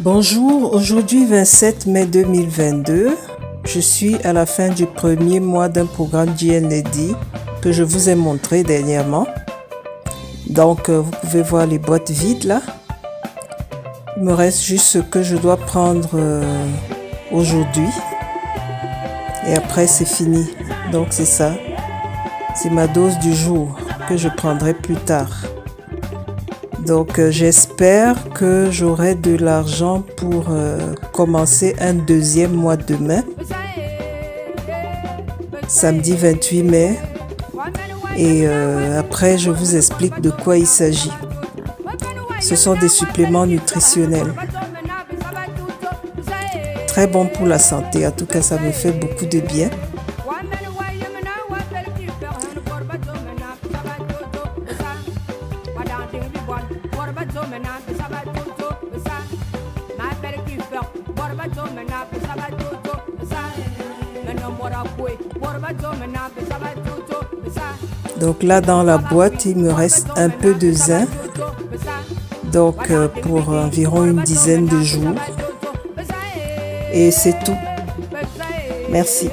Bonjour, aujourd'hui 27 mai 2022. Je suis à la fin du premier mois d'un programme GNLD que je vous ai montré dernièrement. Donc euh, vous pouvez voir les boîtes vides là. Il me reste juste ce que je dois prendre euh, aujourd'hui. Et après c'est fini. Donc c'est ça. C'est ma dose du jour que je prendrai plus tard. Donc euh, j'espère que j'aurai de l'argent pour euh, commencer un deuxième mois demain, samedi 28 mai. Et euh, après, je vous explique de quoi il s'agit. Ce sont des suppléments nutritionnels. Très bon pour la santé. En tout cas, ça me fait beaucoup de bien. Donc là, dans la boîte, il me reste un peu de zinc. Donc euh, pour environ une dizaine de jours. Et c'est tout. Merci.